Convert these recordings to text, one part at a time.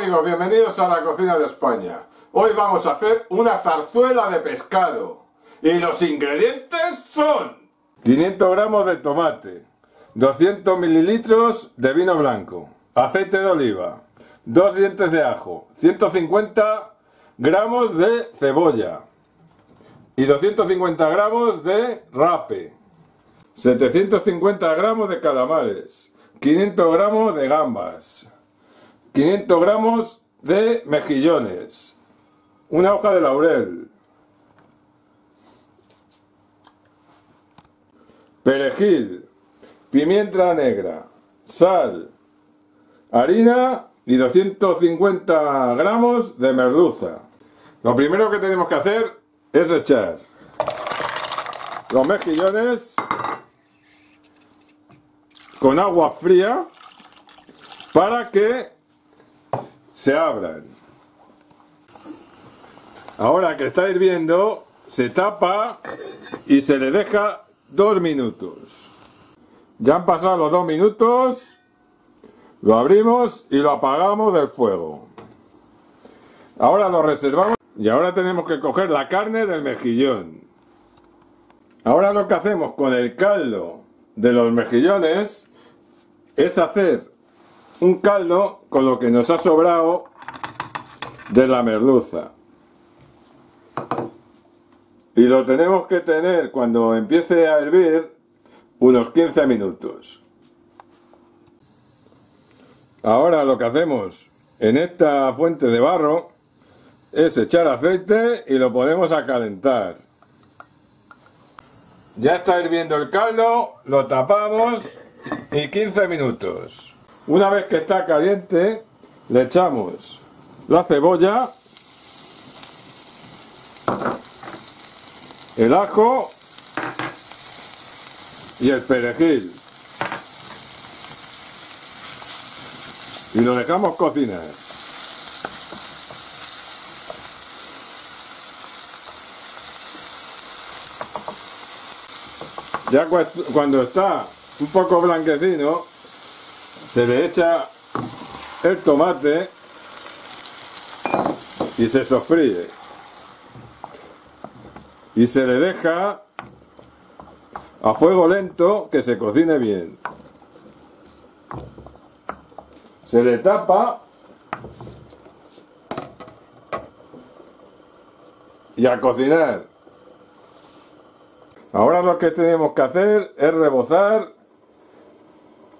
Amigos, bienvenidos a la cocina de España. Hoy vamos a hacer una zarzuela de pescado. Y los ingredientes son 500 gramos de tomate, 200 mililitros de vino blanco, aceite de oliva, 2 dientes de ajo, 150 gramos de cebolla y 250 gramos de rape, 750 gramos de calamares, 500 gramos de gambas, 500 gramos de mejillones, una hoja de laurel, perejil, pimienta negra, sal, harina y 250 gramos de merluza. Lo primero que tenemos que hacer es echar los mejillones con agua fría para que se abran. Ahora que está hirviendo, se tapa y se le deja dos minutos. Ya han pasado los dos minutos, lo abrimos y lo apagamos del fuego. Ahora lo reservamos y ahora tenemos que coger la carne del mejillón. Ahora lo que hacemos con el caldo de los mejillones es hacer un caldo con lo que nos ha sobrado de la merluza. Y lo tenemos que tener cuando empiece a hervir unos 15 minutos. Ahora lo que hacemos en esta fuente de barro es echar aceite y lo ponemos a calentar. Ya está hirviendo el caldo, lo tapamos y 15 minutos. Una vez que está caliente, le echamos la cebolla, el ajo y el perejil. Y lo dejamos cocinar. Ya cuando está un poco blanquecino, se le echa el tomate y se sofríe. Y se le deja a fuego lento que se cocine bien. Se le tapa y a cocinar. Ahora lo que tenemos que hacer es rebozar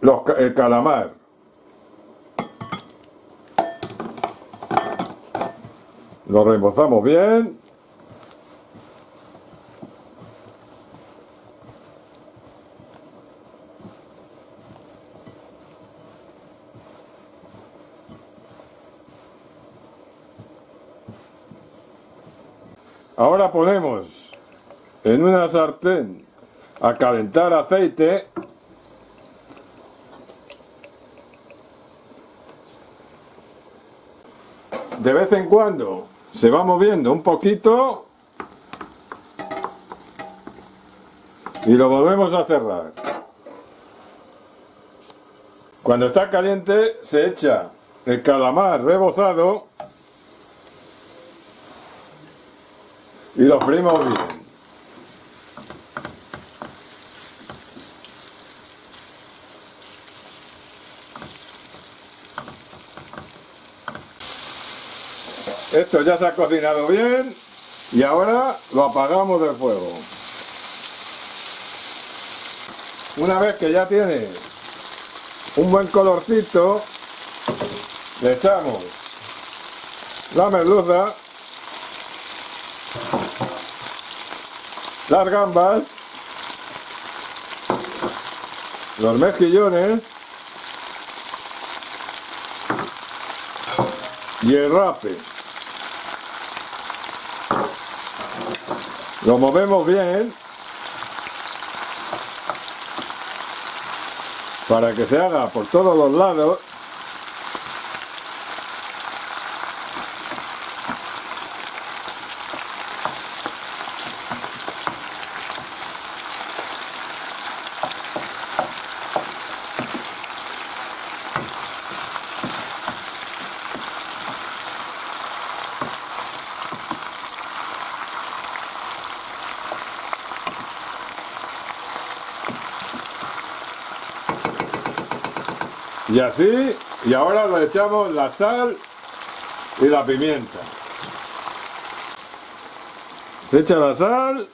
el calamar. Lo rebozamos bien. Ahora ponemos en una sartén a calentar aceite de vez en cuando se va moviendo un poquito y lo volvemos a cerrar. Cuando está caliente se echa el calamar rebozado y lo frimos bien Esto ya se ha cocinado bien y ahora lo apagamos del fuego. Una vez que ya tiene un buen colorcito, le echamos la merluza, las gambas, los mejillones y el rape. Lo movemos bien para que se haga por todos los lados Y así, y ahora le echamos la sal y la pimienta. Se echa la sal,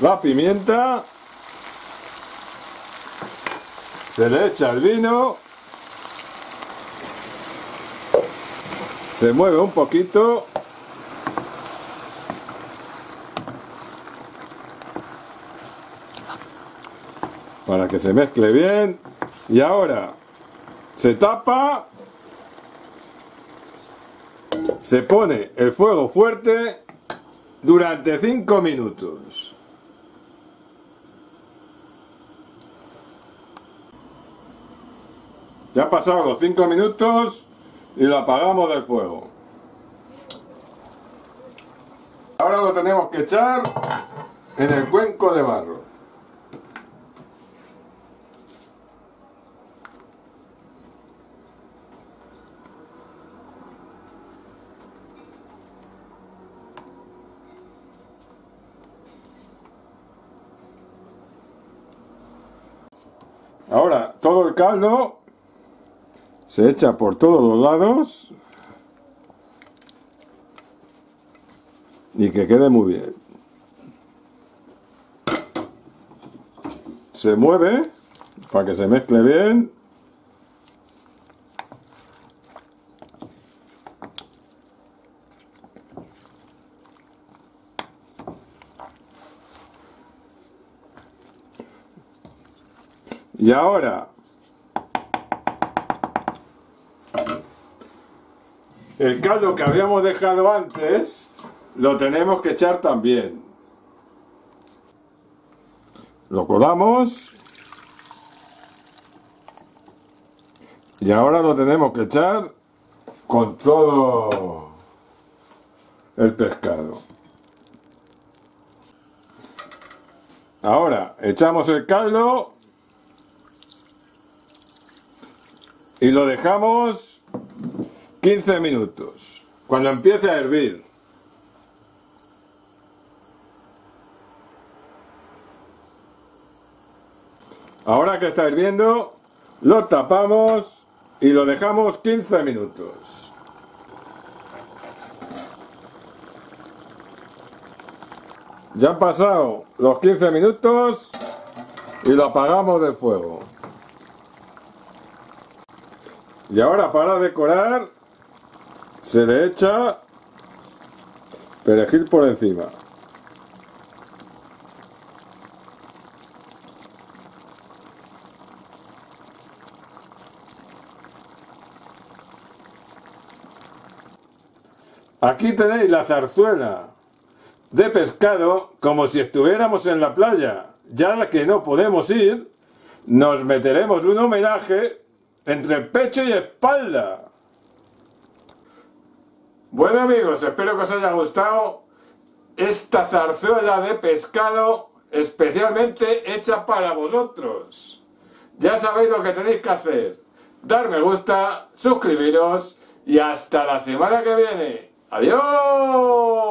la pimienta, se le echa el vino, se mueve un poquito para que se mezcle bien y ahora se tapa se pone el fuego fuerte durante 5 minutos. Ya han pasado los 5 minutos y lo apagamos del fuego. Ahora lo tenemos que echar en el cuenco de barro Ahora, todo el caldo se echa por todos los lados y que quede muy bien. Se mueve para que se mezcle bien. Y ahora, el caldo que habíamos dejado antes, lo tenemos que echar también. Lo colamos. Y ahora lo tenemos que echar con todo el pescado. Ahora echamos el caldo y lo dejamos 15 minutos. Cuando empiece a hervir. Ahora que está hirviendo, lo tapamos y lo dejamos 15 minutos. Ya han pasado los 15 minutos y lo apagamos del fuego. Y ahora para decorar se le echa perejil por encima. Aquí tenéis la zarzuela de pescado como si estuviéramos en la playa. Ya que no podemos ir, nos meteremos un homenaje entre pecho y espalda. Bueno amigos, espero que os haya gustado esta zarzuela de pescado especialmente hecha para vosotros. Ya sabéis lo que tenéis que hacer. Dar me gusta, suscribiros y hasta la semana que viene. ¡Adiós!